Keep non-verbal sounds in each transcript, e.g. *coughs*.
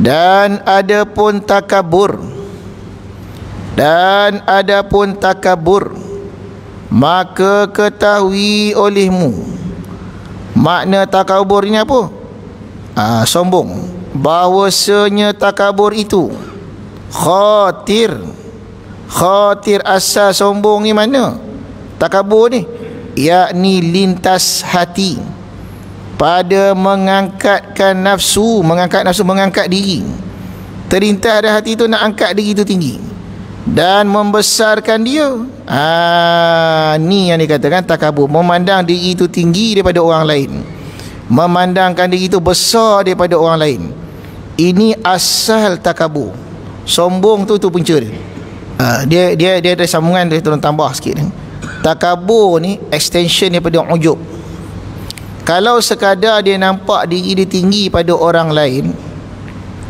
dan ada pun takabur. Dan ada pun takabur. Maka ketahui olehmu. Makna takabur ini apa? Ah, sombong. Bahwasanya takabur itu khatir. Khatir asal sombong ni mana? Takabur ni yakni lintas hati pada mengangkatkan nafsu mengangkat nafsu mengangkat diri. Terlintas ada hati tu nak angkat diri tu tinggi. Dan membesarkan dia. Ah ni yang dikatakan takabur. Memandang diri itu tinggi daripada orang lain. Memandangkan diri itu besar daripada orang lain. Ini asal takabur. Sombong tu tu punca dia. Uh, dia dia dia ada sambungan dia tolong tambah sikit ni. Takabur ni extension daripada ujub kalau sekadar dia nampak diri dia tinggi pada orang lain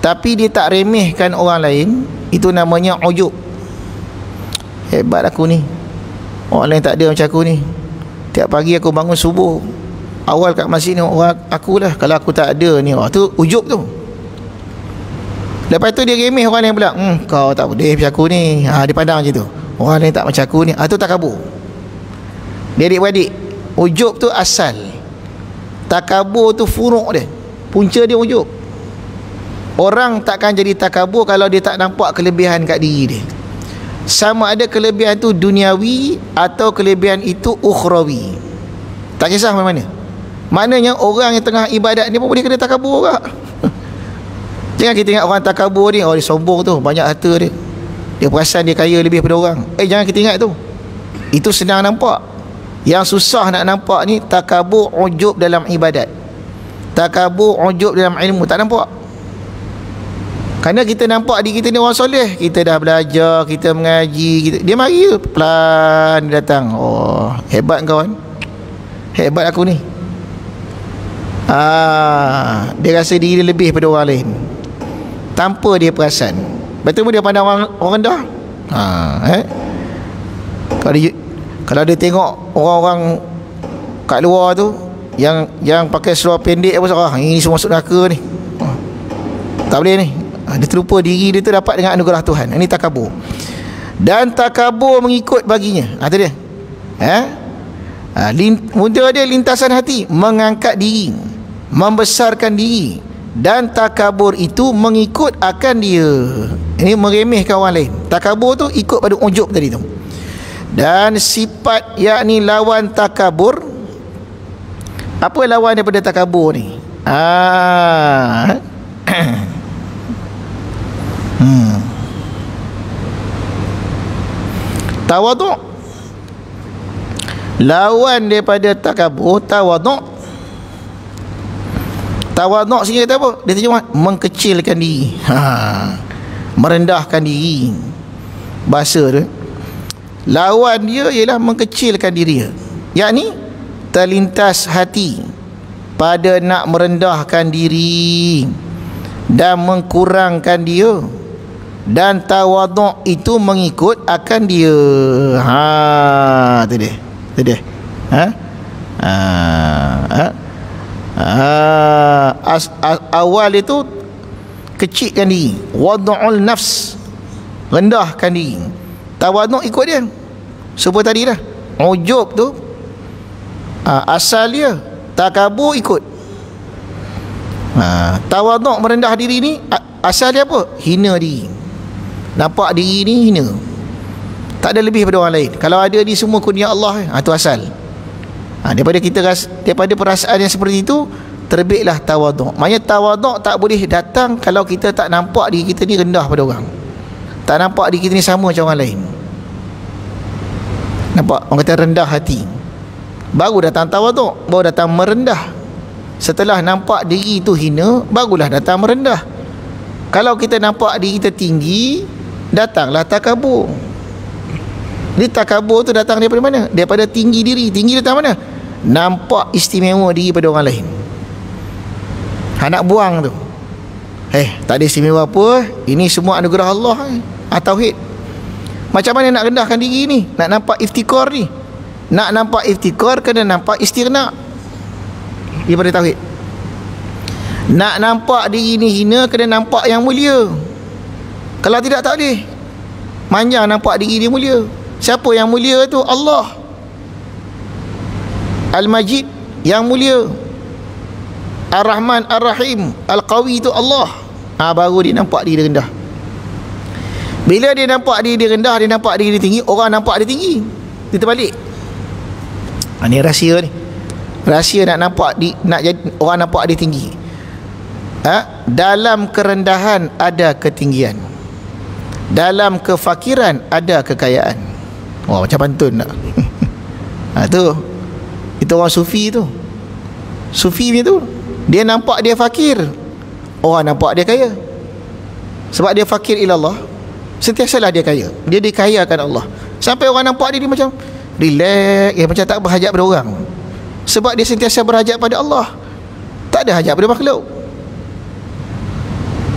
tapi dia tak remehkan orang lain itu namanya ujub hebat aku ni orang lain tak ada macam aku ni tiap pagi aku bangun subuh awal kat masjid ni orang akulah kalau aku tak ada ni oh, tu ujub tu Lepas tu dia remeh orang lain pula. Hmm, kau tak boleh macam aku ni. Ha, dia pandang macam tu. Orang lain tak macam aku ni. Ha, tu tak kabur. Dia adik-beradik. Ujub tu asal. Takabur tu furuk dia. Punca dia ujub. Orang takkan jadi takabur kalau dia tak nampak kelebihan kat diri dia. Sama ada kelebihan tu duniawi atau kelebihan itu ukhrawi. Tak kisah mana-mana. Maknanya orang yang tengah ibadat ni pun boleh kena takabur juga. *laughs* Jangan kita ingat orang takabur ni Oh dia sombong tu Banyak harta dia Dia perasan dia kaya lebih daripada orang Eh jangan kita ingat tu Itu senang nampak Yang susah nak nampak ni Takabur ujub dalam ibadat. Takabur ujub dalam ilmu Tak nampak? Kerana kita nampak di kita ni orang soleh Kita dah belajar Kita mengaji kita, Dia mari Pelan dia datang. Oh hebat kawan Hebat aku ni. Ah, dia rasa diri dia lebih pada orang lain. Tanpa dia perasan. Betul dia pandang orang, orang rendah? Ha, eh? kalau dia kalau dia tengok orang-orang kat luar tu yang yang pakai seluar pendek apa ah ini semua masuk neraka ni. Ha. tak boleh ni. Ha, dia terlupa diri dia tu dapat dengan anugerah Tuhan. Ini takabur. Dan takabur mengikut baginya. Ha, tu dia. Eh? Ha, lin, dia lintasan hati mengangkat diri membesarkan diri. Dan takabur itu mengikut akan dia. Ini meremehkan orang lain. Takabur tu ikut pada ujub tadi tu dan sifat yakni lawan takabur apa lawan daripada takabur ni? Ah. *coughs* Hmm. Tawaduk lawan daripada takabur tawaduk tawaduk sini kata apa? Dia terjemah mengkecilkan diri. Ha. merendahkan diri. Bahasa tu lawan dia ialah mengkecilkan diri yakni terlintas hati pada nak merendahkan diri dan mengkurangkan dia dan tawaduk itu mengikut akan dia. Ha tu dia. Tu dia. Ha? Ha, ha? Ah, as, as, awal itu kecilkan diri. Wad'ul nafs rendahkan diri tawaduk ikut dia. Sebut tadi dah. Ujub tu uh, asal dia takabur ikut. Uh, tawaduk merendah diri ni asal dia apa? Hina diri. Nampak diri ni hina. Tak ada lebih pada orang lain. Kalau ada di semua kurnia Allah itu uh, asal. Ha, daripada kita daripada perasaan yang seperti itu terbitlah tawaduk maknanya tawaduk tak boleh datang kalau kita tak nampak diri kita ni rendah pada orang tak nampak diri kita ni sama macam orang lain. Nampak? Orang kata rendah hati. Baru datang tawaduk baru datang merendah. Setelah nampak diri itu hina barulah datang merendah. Kalau kita nampak diri kita tinggi datanglah takabur. Ni takabur tu datang daripada mana? Daripada tinggi diri. Tinggi datang mana? Nampak istimewa diri pada orang lain. Nak buang tu. Eh tak ada istimewa apa. Ini semua anugerah Allah eh. Ah, tauhid. Macam mana nak rendahkan diri ni? Nak nampak iftikar ni? Nak nampak iftikar kena nampak istirna. Daripada tauhid. Nak nampak diri ni hina kena nampak yang mulia. Kalau tidak tak boleh. Manjang nampak diri dia mulia. Siapa yang mulia tu? Allah. Al-Majid yang mulia. Ar-Rahman Ar-Rahim. Al-Qawi itu Allah. Ha, baru dia nampak diri dia rendah bila dia nampak diri dia rendah dia nampak diri dia tinggi orang nampak dia tinggi dia terbalik. Ha, ni rahsia ni. Rahsia nak nampak di, nak jadi, orang nampak dia tinggi. Ha? dalam kerendahan ada ketinggian. Dalam kefakiran ada kekayaan. Wah macam pantun tak ha, *laughs* tu. Itu orang sufi tu. Sufi ni tu. Dia nampak dia fakir Orang nampak dia kaya. Sebab dia fakir ilallah Sentiasalah dia kaya. Dia dikayakan Allah. Sampai orang nampak dia, dia macam Relax. Ya, Macam tak berhajat pada orang. Sebab dia sentiasa berhajat pada Allah. Tak ada hajat pada makhluk.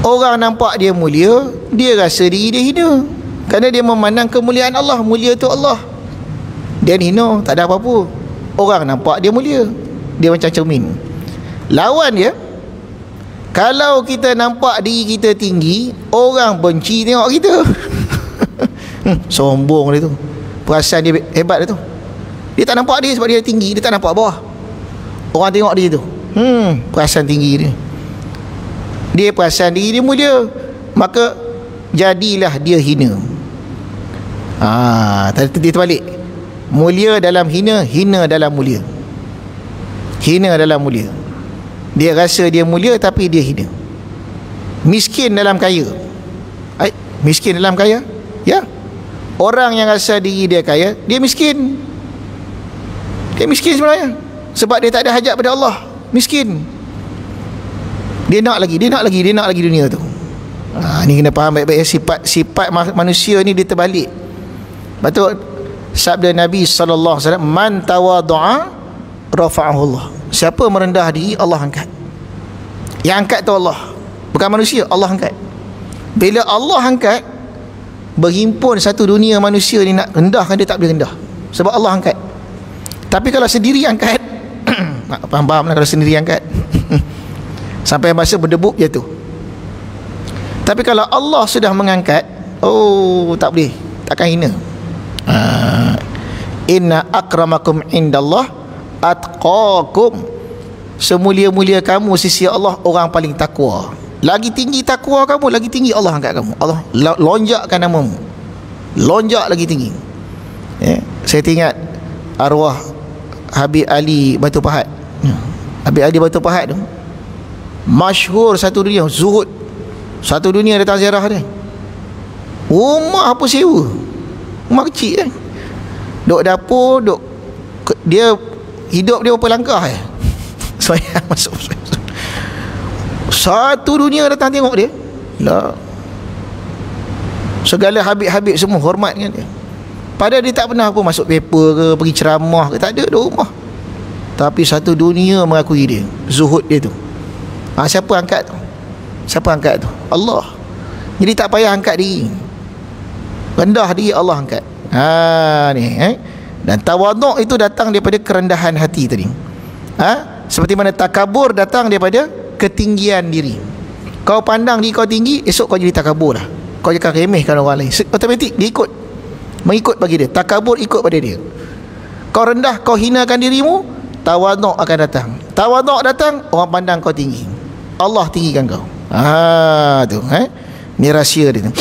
Orang nampak dia mulia Dia rasa diri dia hina. Kerana dia memandang kemuliaan Allah. Mulia tu Allah. Dia hina Tak ada apa-apa. Orang nampak dia mulia. Dia macam cermin. Lawan dia kalau kita nampak diri kita tinggi orang benci tengok kita. Hmm, *laughs* sombong dia tu. Perasaan dia hebat dia tu. Dia tak nampak dia sebab dia tinggi dia tak nampak bawah. Orang tengok dia tu. Hmm perasaan tinggi dia. Dia perasaan diri dia mulia. Maka jadilah dia hina. Ah tadi dia terbalik. Mulia dalam hina hina dalam mulia. Hina dalam mulia dia rasa dia mulia tapi dia hina. Miskin dalam kaya. Ay, miskin dalam kaya? Ya. Orang yang rasa diri dia kaya dia miskin. Dia miskin sebenarnya. Sebab dia tak ada hajat pada Allah. Miskin. Dia nak lagi dia nak lagi dia nak lagi dunia tu. Ha, ni kena faham baik-baik. Sifat sifat manusia ni dia terbalik. Betul? Sabda Nabi sallallahu alaihi wasallam man tawadhu'a rafa'ahu Allah siapa merendah diri Allah angkat. Yang angkat tu Allah. Bukan manusia Allah angkat. Bila Allah angkat berhimpun satu dunia manusia ni nak rendahkan dia tak boleh rendah. Sebab Allah angkat. Tapi kalau sendiri angkat *coughs* faham-faham lah kalau sendiri angkat. *laughs* Sampai masa berdebuk jatuh tapi kalau Allah sudah mengangkat oh tak boleh. Takkan hina. Uh, inna akramakum indallah atqakum. Semulia-mulia kamu sisi Allah orang paling takwa. Lagi tinggi takwa kamu lagi tinggi Allah angkat kamu. Allah lonjakkan namamu. Lonjak lagi tinggi. Ya. saya teringat arwah Habib Ali Batu Pahat. Ya. Habib Ali Batu Pahat tu masyhur satu dunia zuhud. Satu dunia datang ziarah dia. Rumah apa sewa? Rumah kecil kan duk dapur duk dia hidup dia berapa langkah eh? *laughs* Saya masuk. Satu dunia datang tengok dia. Lah segala habib-habib semua hormat dengan dia. Pada dia tak pernah apa masuk paper ke pergi ceramah ke tak ada di rumah. Tapi satu dunia mengakui dia. Zuhud dia tu. Ha, siapa angkat tu? Siapa angkat tu? Allah. Jadi tak payah angkat diri. Rendah diri Allah angkat. Ha ni eh dan tawaduk itu datang daripada kerendahan hati tadi. Ha? Seperti mana takabur datang daripada ketinggian diri. Kau pandang diri kau tinggi esok kau jadi takabur lah. Kau jangan remehkan orang lain. Automatik dia ikut. Mengikut bagi dia. Takabur ikut pada dia. Kau rendah kau hinakan dirimu tawaduk akan datang. Tawaduk datang orang pandang kau tinggi. Allah tinggikan kau. Ha tu eh? Ni rahsia dia tu